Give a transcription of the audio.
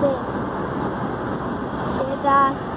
Bem, pegar